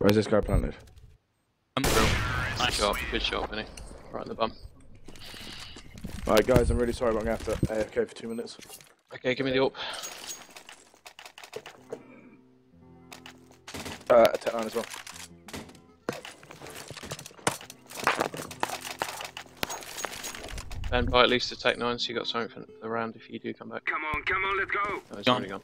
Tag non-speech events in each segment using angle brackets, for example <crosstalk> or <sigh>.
Where's this guy planted? I'm through. Nice shot. Good shot, Vinny. Right in the bum. Alright guys, I'm really sorry but I'm gonna have to AFK for two minutes. Okay, give me the up. Uh, tech line as well. Ben, buy at least a Tec-9 so you got something for the round if you do come back. Come on, come on, let's go. No, it's Gone. already gone.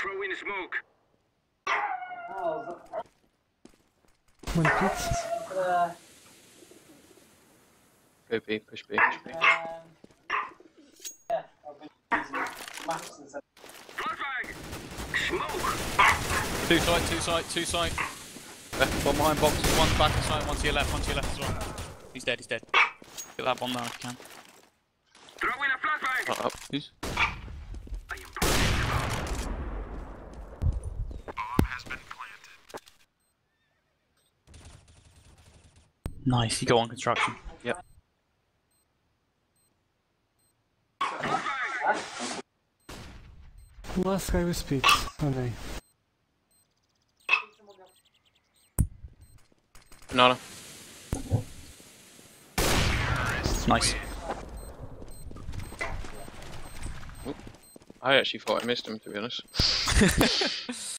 Throwing smoke. One pit. Go B, push B, push B. Flashbang. Smoke. Two side, two side, two side. Left, one behind boxes, one back side, one to your left, one to your left as well. He's dead, he's dead. Get that bomb now if you can. Throwing a flashbang. Not up. Who's? I am planting. Bomb has been planted. Nice, you go on construction. Yep. Last guy with speed, okay. no. Banana. Nice. I actually thought I missed him, to be honest. <laughs>